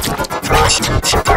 Thank.